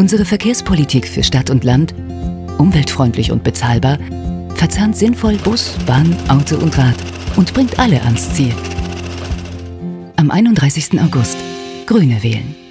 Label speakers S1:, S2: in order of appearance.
S1: Unsere Verkehrspolitik für Stadt und Land, umweltfreundlich und bezahlbar, verzahnt sinnvoll Bus, Bahn, Auto und Rad und bringt alle ans Ziel. Am 31. August Grüne wählen.